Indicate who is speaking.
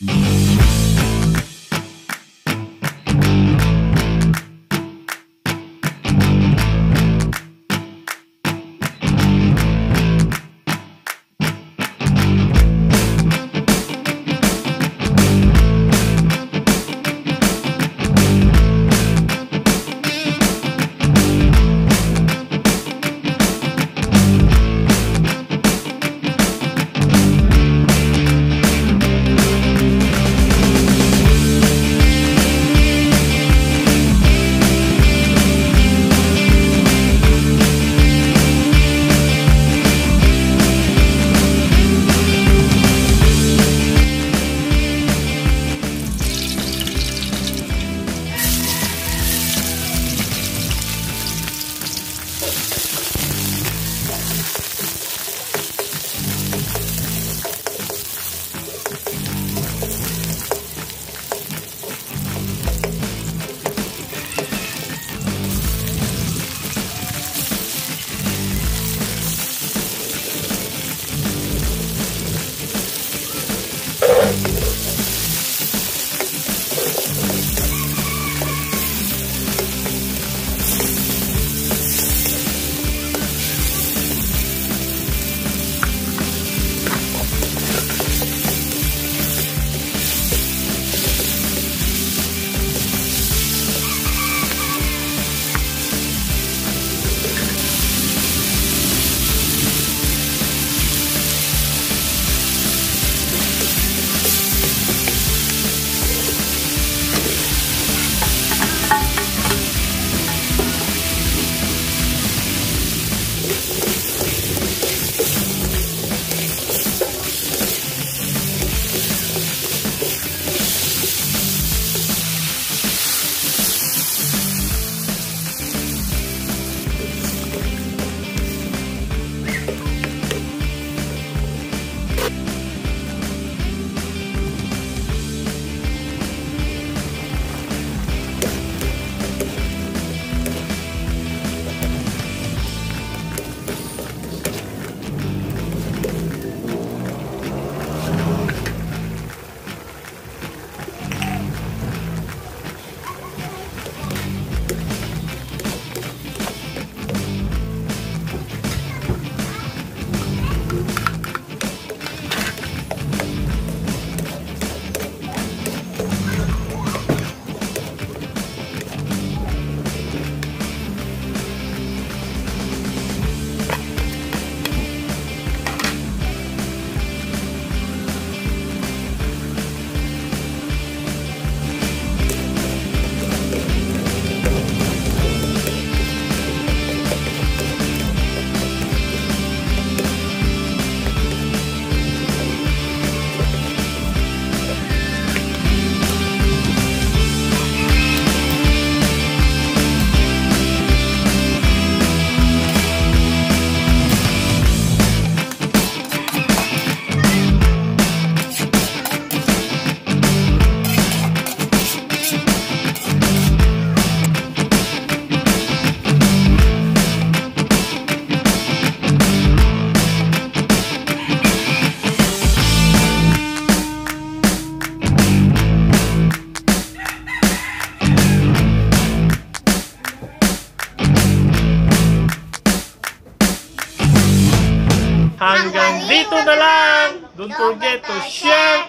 Speaker 1: Mm-hmm. Hanggang dito na lang. Don't forget to share,